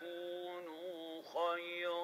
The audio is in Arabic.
تكونوا خيرا